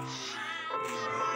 Yeah.